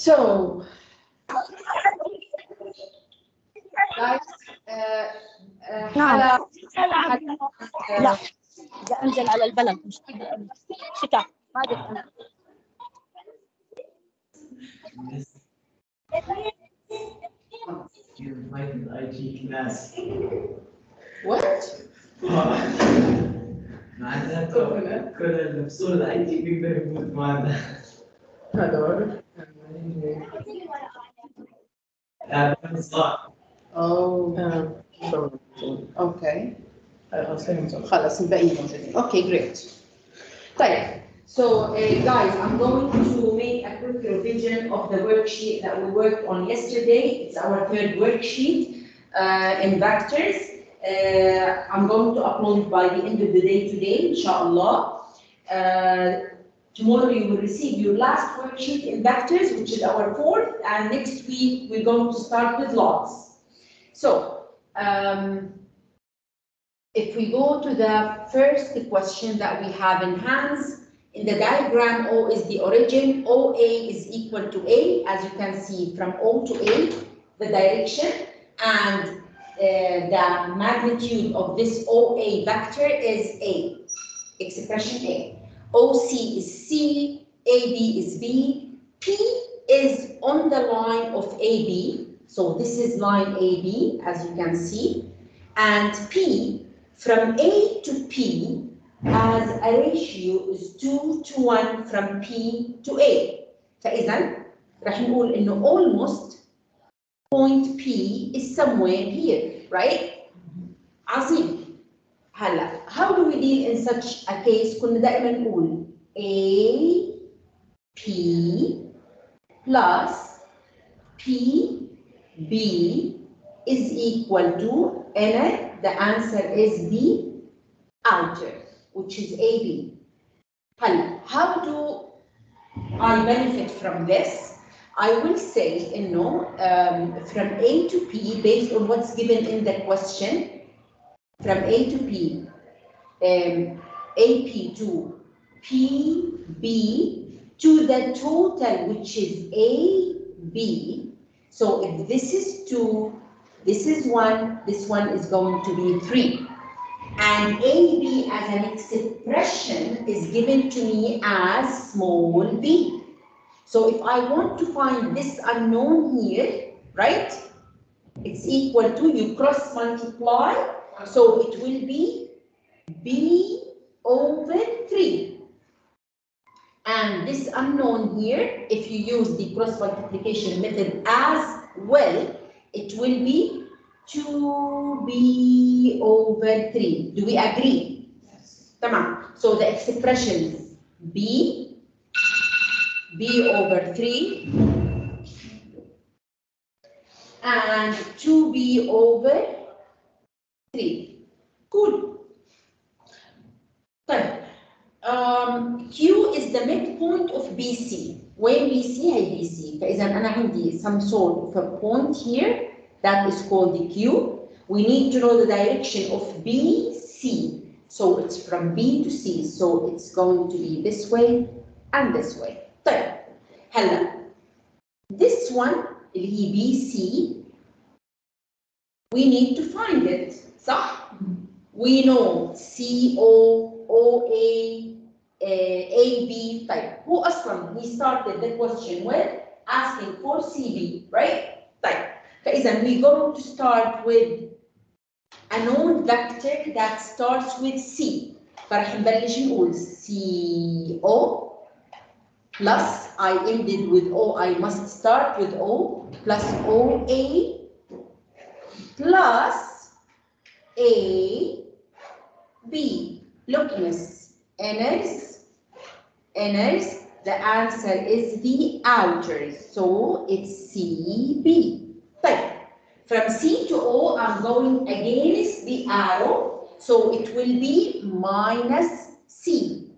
So, guys, uh, uh, نعم. لا بدي أنزل على البلد مش شتاء ما بدي أنا. You're class. what? معناتها كل اللي بصور الاي تي بيقدر يموت معنا هدول هذا صح Oh, okay. خلاص الباقيين موجودين. Okay, great. طيب. So, uh, guys, I'm going to make a quick revision of the worksheet that we worked on yesterday. It's our third worksheet uh, in vectors. Uh, I'm going to upload it by the end of the day today, inshallah. Uh, tomorrow you will receive your last worksheet in vectors, which is our fourth, and next week we're going to start with lots. So, um, if we go to the first question that we have in hands, in the diagram, O is the origin, OA is equal to A, as you can see from O to A, the direction, and uh, the magnitude of this OA vector is A, expression A. OC is C, AB is B, P is on the line of AB, so this is line AB, as you can see, and P from A to P as a ratio is 2 to 1 from P to A. فإذا راح نقول إنه almost point P is somewhere here, right? عظيم. هلا how do we deal in such a case؟ كنا دائما نقول A P plus P B is equal to and the answer is the outer which is AB. هلا how do I benefit from this? I will say إنه um, from A to P based on what's given in the question from A to P um, AP to PB to the total which is AB. So if this is 2, this is 1, this one is going to be 3. And AB as an expression is given to me as small b. So if I want to find this unknown here, right? It's equal to, you cross multiply, so it will be b over 3. And this unknown here, if you use the cross multiplication method as well, it will be 2b over 3. Do we agree? Yes. Tamam. So the expression b, b over 3, and 2b over 3. Cool. طيب um, Q is the midpoint of BC. Where BC هي BC. فإذا أنا عندي some sort of a point here that is called the Q. We need to know the direction of BC. So it's from B to C. So it's going to be this way and this way. طيب هلا this one اللي هي BC we need to find it صح؟ We know CO, OA, uh, AB طيب هو اصلا he started the question with asking for CB right طيب فاذا we going to start with a known vector that starts with C فراح نبلش نقول CO plus I ended with O I must start with O plus OA plus a, B. Look, miss. Inners, inners. The answer is the outer. So it's C, B. But from C to O, I'm going against the arrow. So it will be minus C.